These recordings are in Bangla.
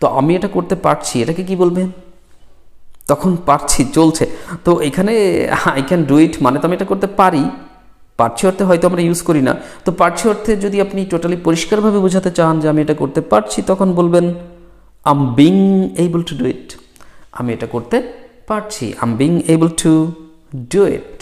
তো আমি এটা করতে পারছি, এটাকে কি বলবেন তখন পারছি, চলছে। তো এখানে আই ক্যান ডু ইট মানে তো আমি এটা করতে পারি। পারছি অর্থে হয়তো আমরা ইউজ করি না। তো পারছি অর্থে যদি আপনি টোটালি পরিষ্কারভাবে বোঝাতে চান যে আমি এটা করতে পারছি, তখন বলবেন I'm being able to do it আমি এটা করতে পারছি। I'm being able to do it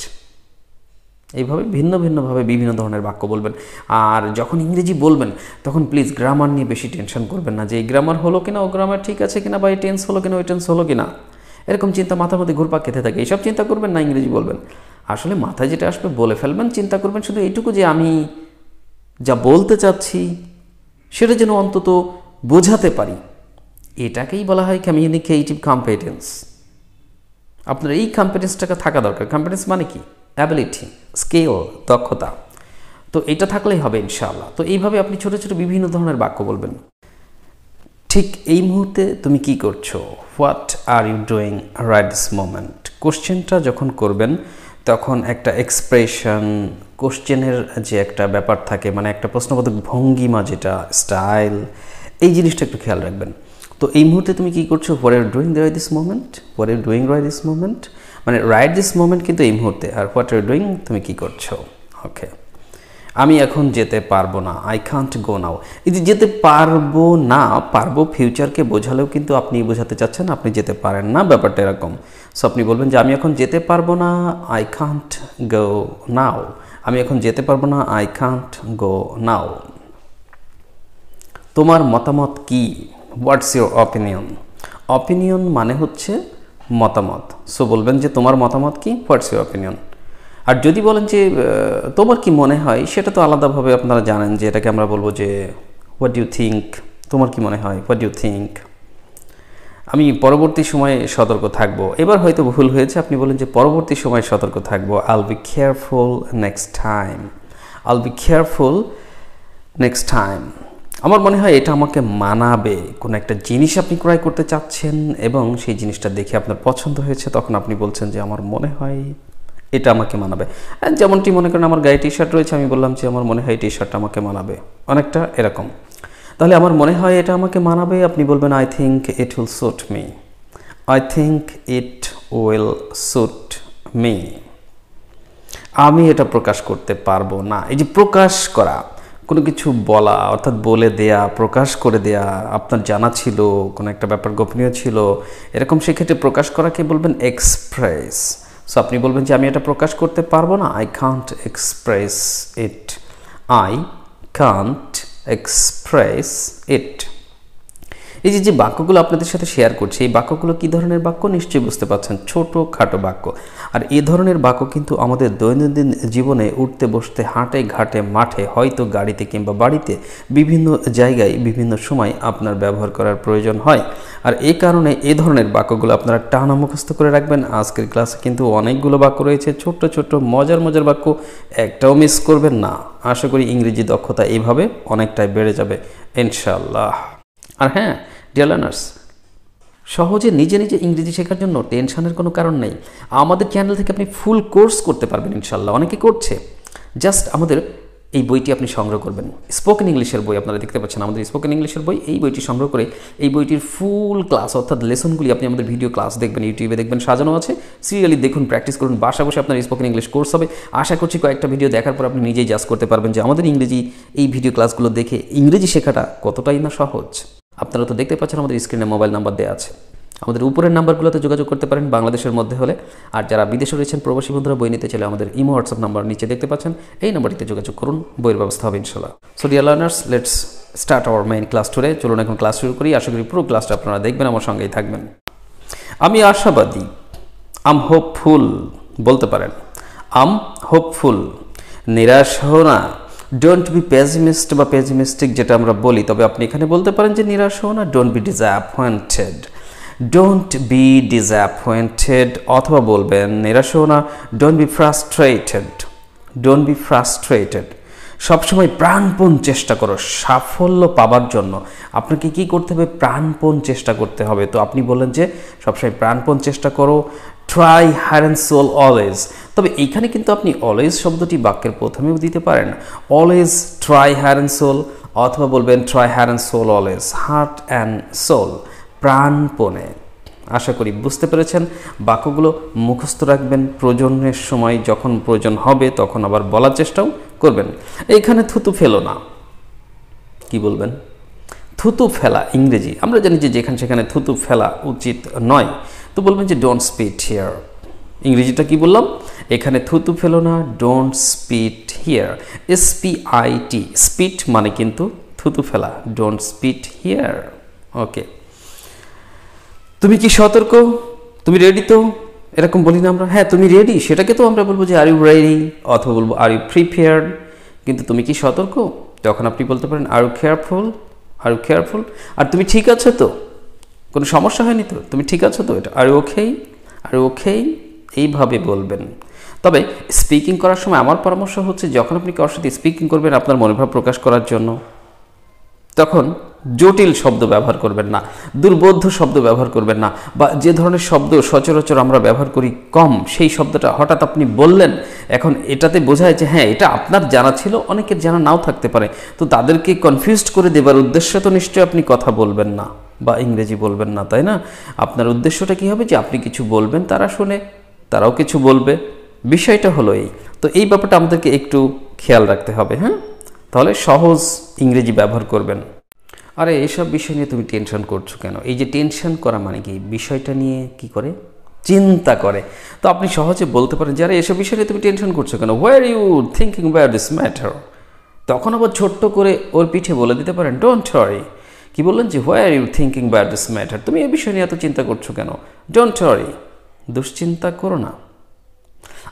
এইভাবে ভিন্ন ভিন্নভাবে বিভিন্ন ধরনের বাক্য বলবেন। আর যখন ইংরেজি বলবেন, তখন প্লিজ গ্রামার নিয়ে বেশি টেনশন করবেন না যে এই গ্রামার হলো কিনা, ও গ্রামার ঠিক আছে কিনা বা এই টেন্স হলো কিনা, ওই টেন্স হলো কিনা। এরকম চিন্তা মাথার মধ্যে ঘুরপাক খেতে থাকে। এইসব চিন্তা করবেন না ইংরেজি বলবেন। আসলে মাথায় যেটা আসবে, বলে ফেলবেন, চিন্তা করবেন শুধু এইটুকু যে আমি যা বলতে চাচ্ছি, সেটা যেন অন্তত বোঝাতে পারি। এটাকেই বলা হয় কমিউনিকেটিভ কম্পিটেন্স আপনার এই কম্পিটেন্সটাকে থাকা দরকার। কম্পিটেন্স মানে কি? অ্যাবিলিটি স্কেল দক্ষতা। তো এটা থাকলেই হবে ইনশাআল্লাহ। তো এইভাবে আপনি ছোটো ছোটো বিভিন্ন ধরনের বাক্য বলবেন। ঠিক এই মুহূর্তে তুমি কি করছ? What are you doing right this moment কোশ্চেনটা যখন করবেন, তখন একটা এক্সপ্রেশন কোশ্চেনের যে একটা ব্যাপার থাকে মানে একটা প্রশ্নবোধক ভঙ্গিমা যেটা স্টাইল এই জিনিসটা একটু খেয়াল রাখবেন। তো এই মুহূর্তে তুমি কি করছ? Where are doing right this moment where are doing right this moment মানে রাইট দিস মোমেন্ট কিন্তু এই মুহূর্তে, আর হোয়াট আর ডুইং তুমি কি করছ? ওকে আমি এখন যেতে পারব না আই কান্ট গো নাও এই যে যেতে পারব না, পারব ফিউচারকে বোঝালেও কিন্তু আপনি বোঝাতে চাচ্ছেন, আপনি যেতে পারেন না, ব্যাপারটা এরকম। সো আপনি বলবেন যে, আমি এখন যেতে পারব না আই কান্ট গো নাও আমি এখন যেতে পারব না আই কান্ট গো নাও তোমার মতামত কি? হোয়াটস ইউর অপিনিয়ন অপিনিয়ন মানে হচ্ছে মতামত। সো বলবেন যে তোমার মতামত কি? হোয়াটস ইউর অপিনিয়ন আর যদি বলেন যে তোমার কি মনে হয়, সেটা তো আলাদাভাবে আপনারা জানেন যে এটাকে আমরা বলব যে হোয়াট ইউ থিঙ্ক তোমার কি মনে হয়? হোয়াট ইউ থিঙ্ক আমি পরবর্তী সময়ে সতর্ক থাকব। এবার হয়তো ভুল হয়েছে, আপনি বলেন যে পরবর্তী সময়ে সতর্ক থাকব। I'll be careful next time I'll be careful next time আমার মনে হয় এটা আমাকে মানাবে। কোনো একটা জিনিস আপনি ক্রয় করতে চাচ্ছেন এবং সেই জিনিসটা দেখে আপনার পছন্দ হয়েছে, তখন আপনি বলছেন যে আমার মনে হয় এটা আমাকে মানাবে। যেমনটি মনে করেন আমার গায়ে টি শার্ট রয়েছে, আমি বললাম যে আমার মনে হয় টি শার্টটা আমাকে মানাবে। অনেকটা এরকম। তাহলে আমার মনে হয় এটা আমাকে মানাবে, আপনি বলবেন I think it will suit me I think it will suit me আমি এটা প্রকাশ করতে পারব না। এই যে প্রকাশ করা কোনো কিছু বলা, অর্থাৎ বলে দেয়া, প্রকাশ করে দেয়া আপনার জানা ছিল, কোনো একটা ব্যাপার গোপনীয় ছিল, এরকম সেক্ষেত্রে প্রকাশ করাকে বলবেন এক্সপ্রেস সো আপনি বলবেন যে আমি এটা প্রকাশ করতে পারব না? I can't express it I can't express it এই যে যে বাক্যগুলো আপনাদের সাথে শেয়ার করছি, এই বাক্যগুলো কী ধরনের বাক্য? নিশ্চয়ই বুঝতে পারছেন ছোট খাটো বাক্য। আর এই ধরনের বাক্য কিন্তু আমাদের দৈনন্দিন জীবনে উঠতে, বসতে, হাঁটে ঘাটে, মাঠে, হয়তো গাড়িতে কিংবা বাড়িতে বিভিন্ন জায়গায়, বিভিন্ন সময় আপনার ব্যবহার করার প্রয়োজন হয়। আর এই কারণে এ ধরনের বাক্যগুলো আপনারা টানা মুখস্থ করে রাখবেন। আজকের ক্লাসে কিন্তু অনেকগুলো বাক্য রয়েছে, ছোট্ট ছোট্ট, মজার মজার বাক্য। একটাও মিস করবেন না। আশা করি ইংরেজি দক্ষতা এইভাবে অনেকটাই বেড়ে যাবে ইনশাল্লাহ আর হ্যাঁ ডিয়ার লার্নার্স সহজে নিজে নিজে ইংরেজি শেখার জন্য টেনশনের কোনো কারণ নেই। আমাদের চ্যানেল থেকে আপনি ফুল কোর্স করতে পারবেন ইনশাল্লাহ অনেকে করছে। জাস্ট আমাদের এই বইটি আপনি সংগ্রহ করবেন। স্পোকেন ইংলিশের বই আপনারা দেখতে পাচ্ছেন। আমাদের স্পোকেন ইংলিশের বই, এই বইটি সংগ্রহ করে এই বইটির ফুল ক্লাস অর্থাৎ লেসনগুলি আপনি আমাদের ভিডিও ক্লাস দেখবেন ইউটিউবে দেখবেন, সাজানো আছে। সিরিয়ালি দেখুন প্র্যাকটিস করুন বাসা বসে আপনার স্পোকেন ইংলিশ কোর্স হবে। আশা করছি কয়েকটা ভিডিও দেখার পর আপনি নিজেই জাজ করতে পারবেন যে আমাদের ইংরেজি, এই ভিডিও ক্লাসগুলো দেখে ইংরেজি শেখাটা কতটাই না সহজ। আপনারা তো দেখতে পাচ্ছেন আমাদের স্ক্রিনে মোবাইল নাম্বার দেওয়া আছে। আমাদের উপরের নাম্বারগুলোতে যোগাযোগ করতে পারেন বাংলাদেশের মধ্যে হলে। আর যারা বিদেশে রয়েছেন, প্রবাসী বন্ধুরা, বই নিতে চাইলে আমাদের ইমো হোয়াটসঅ্যাপ নাম্বার নিচে দেখতে পাচ্ছেন। এই নাম্বারটিতে যোগাযোগ করুন, বইয়ের ব্যবস্থা হবে ইনশাল্লাহ so dear learners let's start our main class টুরে চলুন এখন ক্লাস শুরু করি। আশা করি পুরো ক্লাসটা আপনারা দেখবেন, আমার সঙ্গেই থাকবেন। আমি আশাবাদী আম হোপফুল বলতে পারেন। আম হোপফুল নিরাশ না। ডোন্ট বি পেজিমিস্ট বা পেজিমিস্টিক যেটা আমরা বলি। তবে আপনি এখানে বলতে পারেন যে নিরাশ হও না don't be disappointed don't be disappointed অথবা বলবেন, নিরাশ না don't be frustrated don't be frustrated সবসময় প্রাণপণ চেষ্টা করো, সাফল্য পাবার জন্য। আপনাকে কি করতে হবে? প্রাণপণ চেষ্টা করতে হবে। তো আপনি বললেন যে, সবসময় প্রাণপণ চেষ্টা করো try heart and soul always তবে এইখানে কিন্তু আপনি অলওয়েজ শব্দটি বাক্যের প্রথমেও দিতে পারেন। Always try heart and soul অথবা বলবেন try heart and soul always heart and soul প্রাণপণে। আশা করি বুঝতে পেরেছেন। বাক্যগুলো মুখস্থ রাখবেন। প্রয়োজনের সময় যখন প্রয়োজন হবে তখন আবার বলার চেষ্টাও করবেন। এইখানে থুতু ফেলো না। কি বলবেন? থুতু ফেলা, ইংরেজি। আমরা জানি যে যেখানে সেখানে থুতু ফেলা উচিত নয়। তো বলবেন যে ডোন্ট স্পিট হিয়ার ইংরেজিটা কি বললাম? এখানে থুতু ফেলো না don't spit here S P I T spit মানে কিন্তু থুতু ফেলা। ডোন্ট স্পিট হিয়ার ওকে তুমি কি সতর্ক? তুমি রেডি তো? এরকম বলি না আমরা। হ্যাঁ তুমি রেডি সেটাকে তো আমরা বলব যে আর ইউ রেডি অথবা বলব আর ইউ প্রিপেয়ার্ড কিন্তু তুমি কি সতর্ক? তখন আপনি বলতে পারেন are you careful are you careful আর তুমি ঠিক আছো তো? কোনো সমস্যা হয়নি তো? তুমি ঠিক আছো তো? এটা আর ওকেই আর ওকেই এইভাবে বলবেন। তবে স্পিকিং করার সময় আমার পরামর্শ হচ্ছে, যখন আপনি কারোর সাথে স্পিকিং করবেন আপনার মনোভাব প্রকাশ করার জন্য, তখন জটিল শব্দ ব্যবহার করবেন না, দুর্বোধ্য শব্দ ব্যবহার করবেন না বা যে ধরনের শব্দ সচরাচর আমরা ব্যবহার করি কম, সেই শব্দটা হঠাৎ আপনি বললেন, এখন এটাতে বোঝায় যে হ্যাঁ এটা আপনার জানা ছিল, অনেকের জানা নাও থাকতে পারে। তো তাদেরকে কনফিউজড করে দেবার উদ্দেশ্যে তো নিশ্চয়ই আপনি কথা বলবেন না বা ইংরেজি বলবেন না, তাই না? আপনার উদ্দেশ্যটা কী হবে যে আপনি কিছু বলবেন, তারা শুনে, তারাও কিছু বলবে। বিষয়টা হলো এই। তো এই ব্যাপারটা আমাদেরকে একটু খেয়াল রাখতে হবে হ্যাঁ? তাহলে সহজ ইংরেজি ব্যবহার করবেন। আরে, এসব বিষয় নিয়ে তুমি টেনশন করছ কেন? এই যে টেনশন করা মানে কি? বিষয়টা নিয়ে কি করে? চিন্তা করে। তো আপনি সহজে বলতে পারেন যে, আরে, এসব বিষয় নিয়ে তুমি টেনশন করছ কেন? Where you thinking about this matter তখন আবার ছোট্ট করে ওর পিঠে বলে দিতে পারেন ডোন্ট ওয়ারি কি বললেন যে where you thinking about this matter তুমি এই বিষয় নিয়ে এত চিন্তা করছ কেন? ডোন্ট ওয়ারি দুশ্চিন্তা করো না।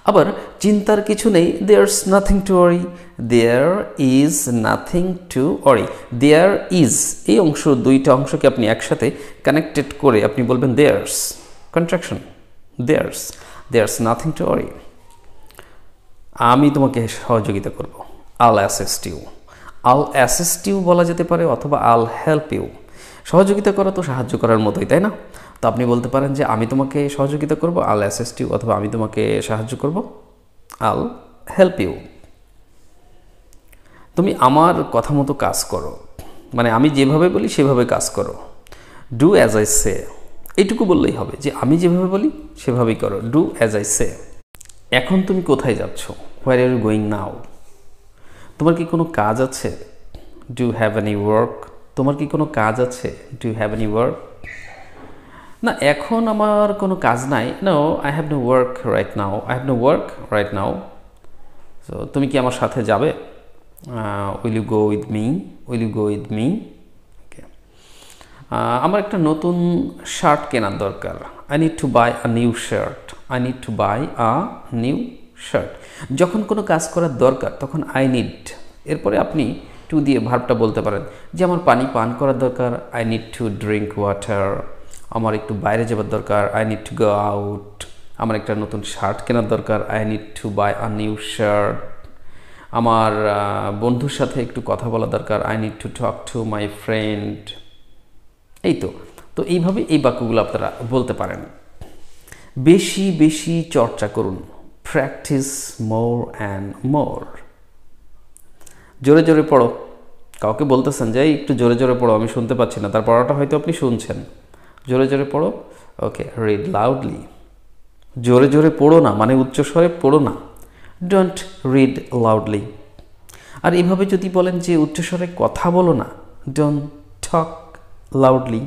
আবার চিন্তার কিছু নেই there's nothing to worry there is nothing to worry there is এই অংশ, দুইটা অংশকে আপনি একসাথে কানেক্টেড করে আপনি বলবেন there's contraction there's there's nothing to worry আমি তোমাকে সহযোগিতা করব I'll assist you I'll assist you বলা যেতে পারে অথবা আল হেল্প ইউ সহযোগিতা করা তো সাহায্য করার মতোই, তাই না? তো আপনি বলতে পারেন যে আমি তোমাকে সহযোগিতা করব আল অ্যাসিস্ট ইউ অথবা আমি তোমাকে সাহায্য করব আল হেল্প ইউ তুমি আমার কথা মতো কাজ করো। মানে আমি যেভাবে বলি, সেভাবে কাজ করো। ডু অ্যাজ আই সে এইটুকু বললেই হবে যে আমি যেভাবে বলি, সেভাবেই করো। ডু অ্যাজ আই সে এখন তুমি কোথায় যাচ্ছ? Where are you going now তোমার কি কোনো কাজ আছে? ডু হ্যাভ এনি ওয়ার্ক তোমার কি কোনো কাজ আছে? ডু হ্যাভ এনি ওয়ার্ক না, এখন আমার কোনো কাজ নাই. No I have no work right now I have no work right now so তুমি কি আমার সাথে যাবে? Will you go with me will you go with me okay আমার একটা নতুন শার্ট কেনার দরকার। I need to buy a new shirt I need to buy a new shirt যখন কোনো কাজ করার দরকার, তখন আই নিড এরপরে আপনি টু দিয়ে ভার্বটা বলতে পারেন যে, আমার পানি পান করার দরকার। I need to drink water আমার একটু বাইরে যাবার দরকার I need to go out আমার একটা নতুন শার্ট কেনার দরকার I need to buy a new shirt আমার বন্ধুর সাথে একটু কথা বলা দরকার I need to talk to my friend এই তো। তো এইভাবে এই বাক্যগুলো আপনারা বলতে পারেন। বেশি বেশি চর্চা করুন। প্র্যাকটিস মোর অ্যান্ড মোর জোরে জোরে পড়ো। কাউকে বলতেছেন যে একটু জোরে জোরে পড়ো, আমি শুনতে পাচ্ছি না। তার পড়াটা হয়তো আপনি শুনছেন। জোরে জোরে পড়ো। ওকে রিড লাউডলি জোরে জোরে পড়ো না মানে উচ্চস্বরে পড়ো না। ডোন্ট রিড লাউডলি আর এভাবে যদি বলেন যে উচ্চস্বরে কথা বলো না ডোন্ট টক লাউডলি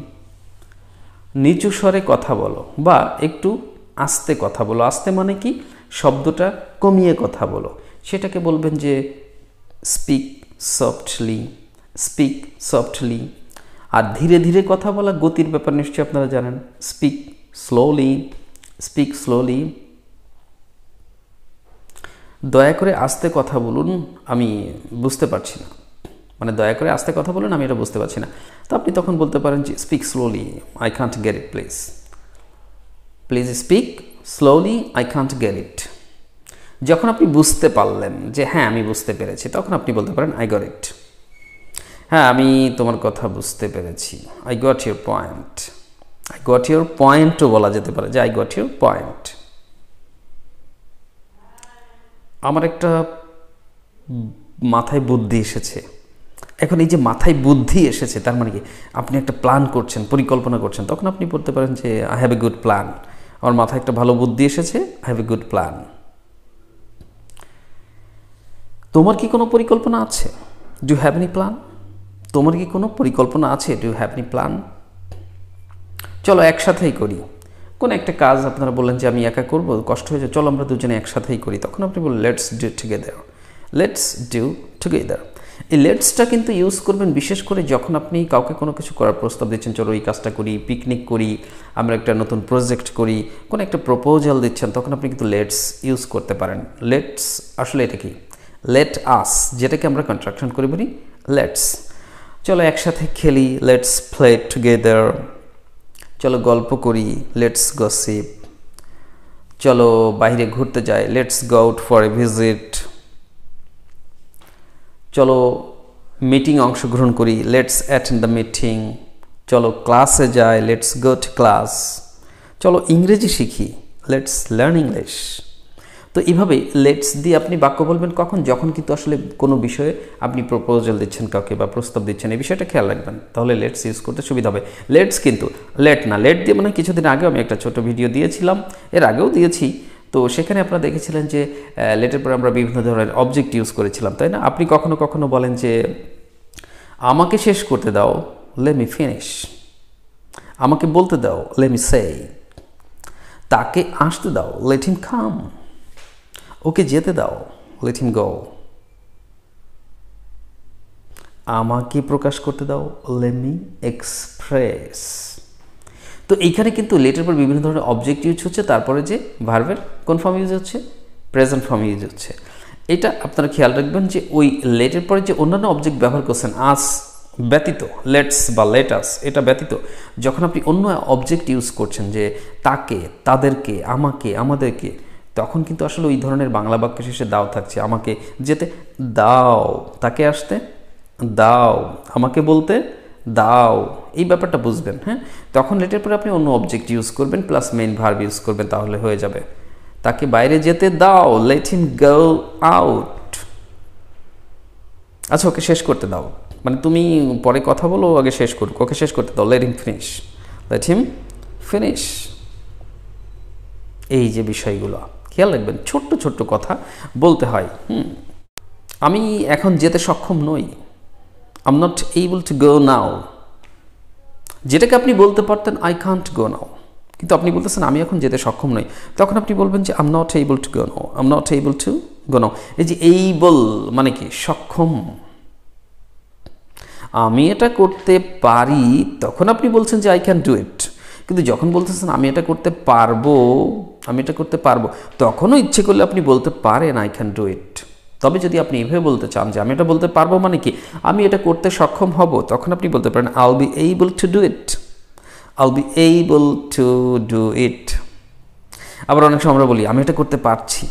নিচু স্বরে কথা বলো, বা একটু আস্তে কথা বলো। আস্তে মানে কি? শব্দটা কমিয়ে কথা বলো। সেটাকে বলবেন যে স্পিক সফটলি স্পিক সফটলি আর ধীরে ধীরে কথা বলা গতির ব্যাপার নিশ্চয়ই আপনারা জানেন। স্পিক স্লোলি স্পিক স্লোলি দয়া করে আস্তে কথা বলুন, আমি বুঝতে পারছি না। মানে দয়া করে আস্তে কথা বলুন, আমি এটা বুঝতে পারছি না। তো আপনি তখন বলতে পারেন যে speak slowly I can't get it please please speak slowly I can't get it যখন আপনি বুঝতে পারলেন যে হ্যাঁ আমি বুঝতে পেরেছি, তখন আপনি বলতে পারেন আই গট ইট হ্যাঁ আমি তোমার কথা বুঝতে পেরেছি। I got your point I got your পয়েন্টও বলা যেতে পারে যে আই গট ইউর পয়েন্ট আমার একটা মাথায় বুদ্ধি এসেছে। এখন এই যে মাথায় বুদ্ধি এসেছে, তার মানে কি? আপনি একটা প্ল্যান করছেন, পরিকল্পনা করছেন, তখন আপনি বলতে পারেন যে I have a good plan আমার মাথায় একটা ভালো বুদ্ধি এসেছে I have a good plan তোমার কি কোনো পরিকল্পনা আছে? ডু হ্যাভ এনি প্ল্যান তোমার কি কোনো পরিকল্পনা আছে? ডু হ্যাভ এনি প্ল্যান চলো, একসাথেই করি। কোন একটা কাজ আপনারা বললেন যে আমি একা করব, কষ্ট হয়েছে চলো আমরা দুজনে একসাথেই করি। তখন আপনি বললেন let's do together let's do together এই লেটসটা কিন্তু ইউজ করবেন বিশেষ করে যখন আপনি কাউকে কোনো কিছু করার প্রস্তাব দিচ্ছেন, চলো এই কাজটা করি পিকনিক করি, আমরা একটা নতুন প্রজেক্ট করি। কোনো একটা প্রপোজাল দিচ্ছেন, তখন আপনি কিন্তু লেটস ইউজ করতে পারেন। লেটস আসলে এটা কি? লেট আস যেটাকে আমরা কন্ট্রাকশন করে বলি লেটস চলো একসাথে খেলি লেটস প্লে টুগেদার চলো গল্প করি লেটস গসিপ চলো বাইরে ঘুরতে যাই let's go out for a visit চলো মিটিং অংশগ্রহণ করি লেটস অ্যাটেন্ড দ্য মিটিং চলো ক্লাসে যাই লেটস গো টু ক্লাস চলো ইংরেজি শিখি লেটস লার্ন ইংলিশ তো এইভাবে লেটস দিয়ে আপনি বাক্য বলবেন কখন? যখন কিন্তু আসলে কোনো বিষয়ে আপনি প্রপোজাল দিচ্ছেন কাউকে বা প্রস্তাব দিচ্ছেন, এই বিষয়টা খেয়াল রাখবেন। তাহলে লেটস ইউজ করতে সুবিধা হবে। লেটস কিন্তু, লেট না, লেট দিয়ে মানে কিছুদিন আগেও আমি একটা ছোট ভিডিও দিয়েছিলাম, এর আগেও দিয়েছি। তো সেখানে আপনারা দেখেছিলেন যে লেটের পরে আমরা বিভিন্ন ধরনের অবজেক্ট ইউজ করেছিলাম, তাই না? আপনি কখনো কখনো বলেন যে, আমাকে শেষ করতে দাও লে মি ফিনিশ আমাকে বলতে দাও লে মি সে তাকে আসতে দাও লেট হিম কাম ওকে যেতে দাও লেট হিম গো আমাকে প্রকাশ করতে দাও লেমি এক্সপ্রেস তো এইখানে কিন্তু লেটের পর বিভিন্ন ধরনের অবজেক্ট ইউজ হচ্ছে, তারপরে যে ভার্বের কোন ফর্ম ইউজ হচ্ছে? প্রেজেন্ট ফর্ম ইউজ হচ্ছে। এটা আপনারা খেয়াল রাখবেন যে ওই লেটের পরে যে অন্যান্য অবজেক্ট ব্যবহার করছেন আস ব্যতীত লেটস বা লেটাস এটা ব্যতীত, যখন আপনি অন্য অবজেক্ট ইউজ করছেন যে তাকে, তাদেরকে, আমাকে, আমাদেরকে তখন কিন্তু আসলে ওই ধরনের বাংলা বাক্য শেষে দাও থাকছে। আমাকে যেতে দাও, তাকে আসতে দাও, আমাকে বলতে দাও, এই ব্যাপারটা বুঝবেন হ্যাঁ? তখন লেটের পরে আপনি অন্য অবজেক্ট ইউজ করবেন প্লাস মেইন ভার্ব ইউজ করবেন, তাহলে হয়ে যাবে। তাকে বাইরে যেতে দাও লেট হিম গো আউট আচ্ছা ওকে শেষ করতে দাও। মানে তুমি পরে কথা বলো আগে শেষ করুক। ওকে শেষ করতে দাও let him finish let him finish এই যে বিষয়গুলো। খেয়াল রাখবেন, ছোট্ট ছোট্ট কথা বলতে হয়, হুম। আমি এখন যেতে সক্ষম নই। I'm not able to go now যেটাকে আপনি বলতে পারতেন আই কান্ট গো নাও কিন্তু আপনি বলতেছেন, আমি এখন যেতে সক্ষম নই। তখন আপনি বলবেন যে I'm not able to go now I'm not able to go now এই যে এইবল মানে কি? সক্ষম। আমি এটা করতে পারি, তখন আপনি বলছেন যে আই ক্যান ডু ইট কিন্তু যখন বলতেছেন, আমি এটা করতে পারব, আমি এটা করতে পারব, তখনও ইচ্ছে করলে আপনি বলতে পারেন আই ক্যান ডু ইট তবে যদি আপনি এভাবে বলতে চান যে, আমি এটা বলতে পারব মানে কি? আমি এটা করতে সক্ষম হব, তখন আপনি বলতে পারেন I'll be able to do it I'll be able to do it আবার অনেক সময় আমরা বলি, আমি এটা করতে পারছি।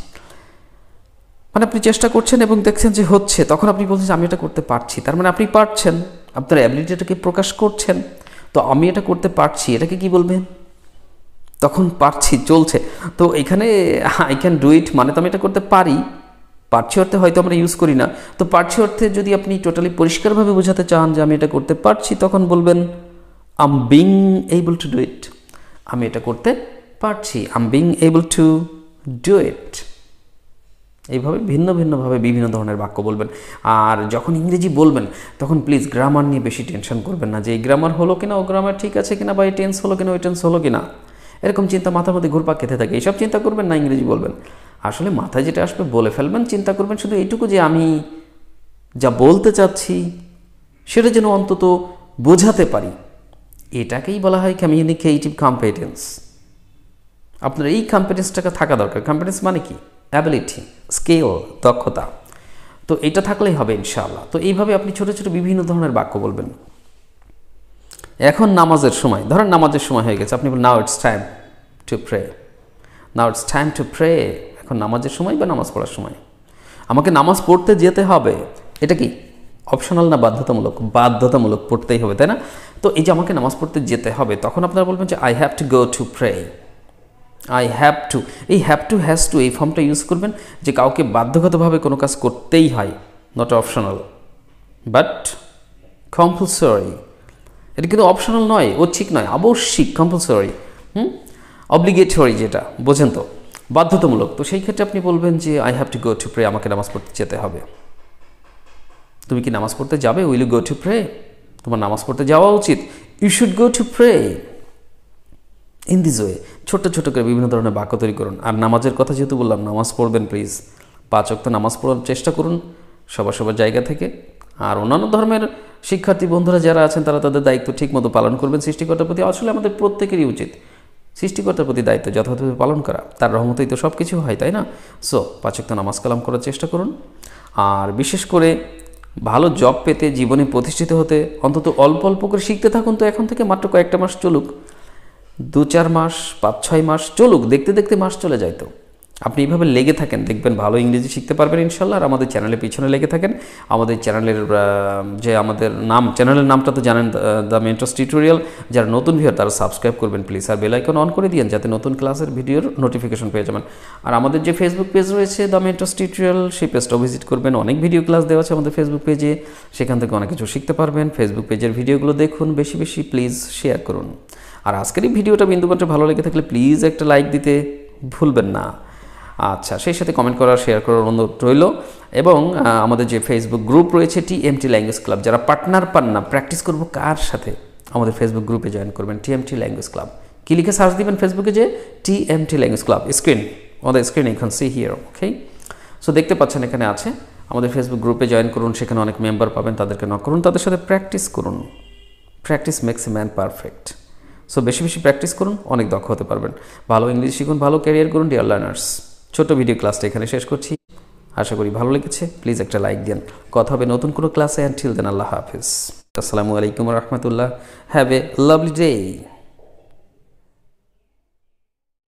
মানে আপনি চেষ্টা করছেন এবং দেখছেন যে হচ্ছে, তখন আপনি বলছেন আমি এটা করতে পারছি। তার মানে আপনি পারছেন, আপনার অ্যাবিলিটিটাকে প্রকাশ করছেন। তো আমি এটা করতে পারছি, এটাকে কি বলবেন তখন পারছি, চলছে। তো এখানে আই ক্যান ডু ইট মানে তো আমি এটা করতে পারি। পারছি অর্থে হয়তো আমরা ইউজ করি না। তো পারছি অর্থে যদি আপনি টোটালি পরিষ্কারভাবে বোঝাতে চান যে আমি এটা করতে পারছি, তখন বলবেন I'm being able to do it আমি এটা করতে পারছি। I'm being able to do it এইভাবে ভিন্ন ভিন্নভাবে বিভিন্ন ধরনের বাক্য বলবেন। আর যখন ইংরেজি বলবেন, তখন প্লিজ গ্রামার নিয়ে বেশি টেনশন করবেন না যে এই গ্রামার হলো কিনা, ও গ্রামার ঠিক আছে কিনা বা এই টেন্স হলো কিনা, ওই টেন্স হলো কিনা। এরকম চিন্তা মাথার মধ্যে ঘুরপাক খেতে থাকে। এইসব চিন্তা করবেন না ইংরেজি বলবেন। আসলে মাথায় যেটা আসবে বলে ফেলবেন, চিন্তা করবেন শুধু এইটুকু যে আমি যা বলতে চাচ্ছি, সেটা যেন অন্তত বোঝাতে পারি। এটাকেই বলা হয় কমিউনিকেটিভ কম্পিটেন্স আপনার এই কম্পিটেন্সটাকে থাকা দরকার। কম্পিটেন্স মানে কি? অ্যাবিলিটি স্কেল দক্ষতা। তো এটা থাকলেই হবে ইনশাআল্লাহ। তো এইভাবে আপনি ছোটো ছোটো বিভিন্ন ধরনের বাক্য বলবেন। এখন নামাজের সময়, ধরেন নামাজের সময় হয়ে গেছে, আপনি now it's time to pray now it's time to pray এখন নামাজের সময় বা নামাজ পড়ার সময়? আমাকে নামাজ পড়তে যেতে হবে। এটা কি? অপশনাল না বাধ্যতামূলক? বাধ্যতামূলক পড়তেই হবে, তাই না? তো এই যে আমাকে নামাজ পড়তে যেতে হবে, তখন আপনারা বলবেন যে I have to go to pray I have to এই হ্যাভ টু হ্যাজ টু এই ফর্মটা ইউজ করবেন যে কাউকে বাধ্যগতভাবে কোনো কাজ করতেই হয় নট অপশনাল বাট কম্পালসরি এটা কিন্তু অপশনাল নয় ঐচ্ছিক নয়, আবশ্যিক কম্পালসরি হুম? অব্লিগেটরি যেটা, বোঝেন তো? বাধ্যতামূলক। তো সেই ক্ষেত্রে আপনি বলবেন যে I have to go to pray আমাকে নামাজ পড়তে যেতে হবে। তুমি কি নামাজ পড়তে যাবে? উইল গো টু প্রে তোমার নামাজ পড়তে যাওয়া উচিত। You should go to pray in this way ছোট্ট ছোট করে বিভিন্ন ধরনের বাক্য তৈরি করুন। আর নামাজের কথা যেহেতু বললাম, নামাজ পড়বেন প্লিজ পাঁচ অক্ত নামাজ পড়ার চেষ্টা করুন সবার সবার জায়গা থেকে। আর অন্যান্য ধর্মের শিক্ষার্থী বন্ধুরা যারা আছেন, তারা তাদের দায়িত্ব ঠিকমতো পালন করবেন। সৃষ্টিকর্তার প্রতি আসলে আমাদের প্রত্যেকেরই উচিত সৃষ্টিকর্তার প্রতি দায়িত্ব যথাযথভাবে পালন করা। তার রহমতেই তো সব কিছু হয়, তাই না? সো পাঁচক্ত নামাজ কালাম করার চেষ্টা করুন। আর বিশেষ করে ভালো জব পেতে, জীবনে প্রতিষ্ঠিত হতে অন্তত অল্প অল্প করে শিখতে থাকুন। তো এখন থেকে মাত্র কয়েকটা মাস চলুক। দু চার মাস, পাঁচ ছয় মাস, চলুক, দেখতে দেখতে মাস চলে যায় তো। আপনি এইভাবে লেগে থাকেন, দেখবেন ভালো ইংরেজি শিখতে পারবেন ইনশাল্লাহ, আর আমাদের চ্যানেলের পিছনে লেগে থাকেন। আমাদের চ্যানেলের যে আমাদের নাম, চ্যানেলের নামটা তো জানেন দ্য মেন্টস টিউটোরিয়াল যারা নতুন ভিউয়ার তারা সাবস্ক্রাইব করবেন প্লিজ আর বেলাইকন অন করে দিন যাতে নতুন ক্লাসের ভিডিওর নোটিফিকেশন পেয়ে যাবেন। আর আমাদের যে ফেসবুক পেজ রয়েছে দ্য মেন্টস টিউটোরিয়াল সেই পেজটাও ভিজিট করবেন। অনেক ভিডিও ক্লাস দেওয়া আছে আমাদের ফেসবুক পেজে সেখান থেকে অনেক কিছু শিখতে পারবেন। ফেসবুক পেজের ভিডিওগুলো দেখুন, বেশি বেশি প্লিজ শেয়ার করুন। আর আজকের এই ভিডিওটা বিন্দুমাত্র ভালো লেগে থাকলে প্লিজ একটা লাইক দিতে ভুলবেন না। আচ্ছা সেই সাথে কমেন্ট করা শেয়ার করার অনুরোধ রইল। এবং আমাদের যে ফেসবুক গ্রুপ রয়েছে T M T language club যারা পার্টনার পান না প্র্যাকটিস করব কার সাথে? আমাদের ফেসবুক গ্রুপে জয়েন করবেন T M T language club কি লিখে সার্চ দিবেন ফেসবুকে যে? T M T language club screen আমাদের স্ক্রিন এখন সি হিয়ার ওকে সো দেখতে পাচ্ছেন এখানে আছে, আমাদের ফেসবুক গ্রুপে জয়েন করুন, সেখানে অনেক মেম্বার পাবেন, তাদেরকে নক করুন, তাদের সাথে প্র্যাকটিস করুন। Practice makes a man perfect so বেশি বেশি প্র্যাকটিস করুন, অনেক দক্ষ হতে পারবেন। ভালো ইংলিশ শিখুন, ভালো ক্যারিয়ার করুন ডিয়ার লার্নার্স ছোট ভিডিও ক্লাসটা এখানে শেষ করছি। আশা করি ভালো লেগেছে। প্লিজ একটা লাইক দিন। কথা হবে নতুন কোনো ক্লাসে অ্যান্ড টিল দেন আল্লাহ হাফিজ। আসসালামু আলাইকুম রহমতুল্লাহ। Have a lovely day